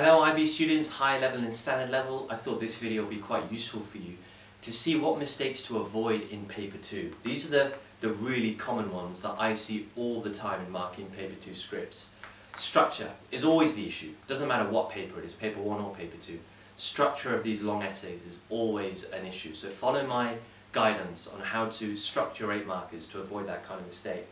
Hello IB students, high level and standard level. I thought this video would be quite useful for you to see what mistakes to avoid in paper 2. These are the, the really common ones that I see all the time in marking paper 2 scripts. Structure is always the issue. Doesn't matter what paper it is, paper 1 or paper 2. Structure of these long essays is always an issue. So follow my guidance on how to structure 8 markers to avoid that kind of mistake.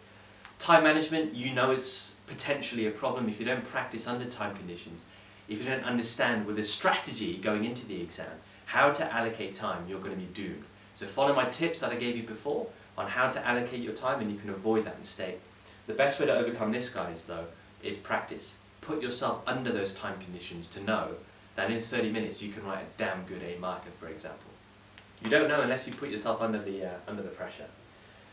Time management, you know it's potentially a problem if you don't practice under time conditions. If you don't understand with a strategy going into the exam, how to allocate time, you're going to be doomed. So follow my tips that I gave you before on how to allocate your time and you can avoid that mistake. The best way to overcome this, guys, though, is practice. Put yourself under those time conditions to know that in 30 minutes you can write a damn good A marker, for example. You don't know unless you put yourself under the, uh, under the pressure.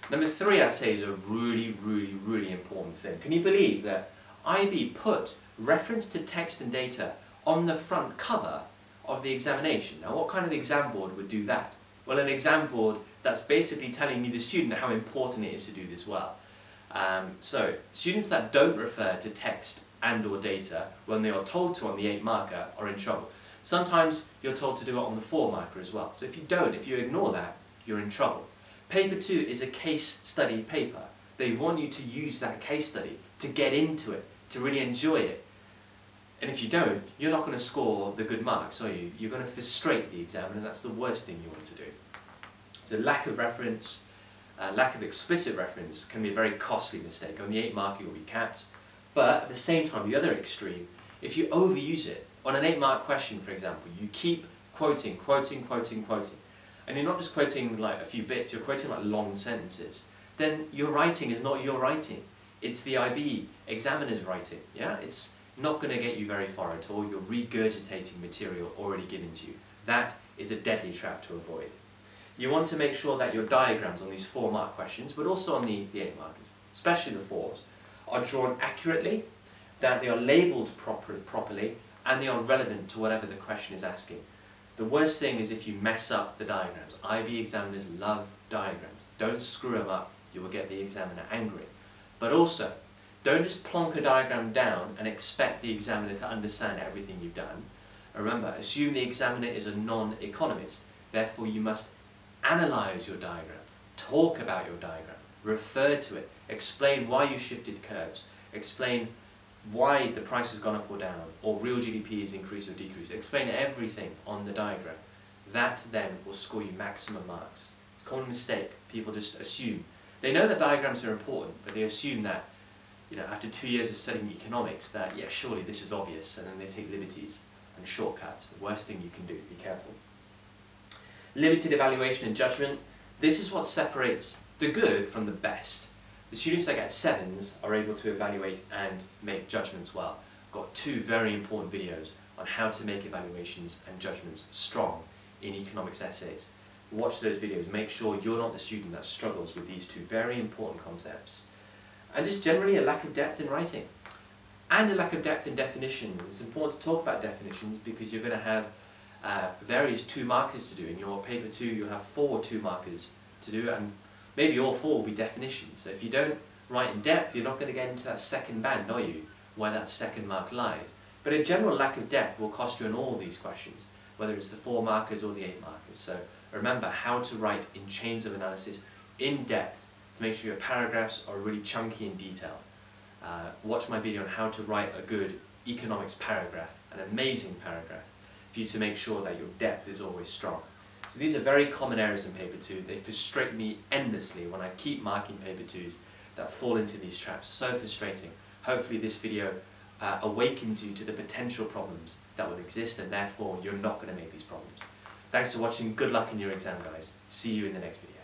Number three, I'd say, is a really, really, really important thing. Can you believe that IB put reference to text and data on the front cover of the examination? Now, what kind of exam board would do that? Well, an exam board that's basically telling you, the student, how important it is to do this well. Um, so, students that don't refer to text and or data when they are told to on the 8 marker are in trouble. Sometimes you're told to do it on the 4 marker as well. So if you don't, if you ignore that, you're in trouble. Paper 2 is a case study paper. They want you to use that case study to get into it, to really enjoy it. And if you don't, you're not going to score the good marks, are you? You're going to frustrate the examiner, and that's the worst thing you want to do. So lack of reference, uh, lack of explicit reference can be a very costly mistake. On the 8 mark you will be capped. But at the same time, the other extreme, if you overuse it, on an 8 mark question for example, you keep quoting, quoting, quoting, quoting, and you're not just quoting like a few bits, you're quoting like long sentences, then your writing is not your writing. It's the IB examiner's writing. Yeah, It's not going to get you very far at all. You're regurgitating material already given to you. That is a deadly trap to avoid. You want to make sure that your diagrams on these four mark questions, but also on the, the eight markers, especially the fours, are drawn accurately, that they are labelled proper, properly, and they are relevant to whatever the question is asking. The worst thing is if you mess up the diagrams. IB examiners love diagrams. Don't screw them up, you will get the examiner angry. But also, don't just plonk a diagram down and expect the examiner to understand everything you've done. Remember, assume the examiner is a non-economist. Therefore, you must analyse your diagram, talk about your diagram, refer to it, explain why you shifted curves, explain why the price has gone up or down, or real GDP has increased or decreased. Explain everything on the diagram. That then will score you maximum marks. It's a common mistake. People just assume. They know that diagrams are important, but they assume that, you know, after two years of studying economics, that, yeah, surely this is obvious, and then they take liberties and shortcuts. The worst thing you can do, be careful. Limited evaluation and judgment. This is what separates the good from the best. The students that get sevens are able to evaluate and make judgments well. I've got two very important videos on how to make evaluations and judgments strong in economics essays. Watch those videos, make sure you're not the student that struggles with these two very important concepts. And just generally a lack of depth in writing. And a lack of depth in definitions. It's important to talk about definitions because you're going to have uh, various two markers to do. In your paper two, you'll have four two markers to do, and maybe all four will be definitions. So if you don't write in depth, you're not going to get into that second band, are you? Where that second mark lies. But a general lack of depth will cost you in all these questions, whether it's the four markers or the eight markers. So remember how to write in chains of analysis in depth to make sure your paragraphs are really chunky and detailed. Uh, watch my video on how to write a good economics paragraph, an amazing paragraph, for you to make sure that your depth is always strong. So these are very common errors in paper 2. They frustrate me endlessly when I keep marking paper 2s that fall into these traps. So frustrating. Hopefully this video uh, awakens you to the potential problems that will exist and therefore you're not going to make these problems. Thanks for watching. Good luck in your exam guys. See you in the next video.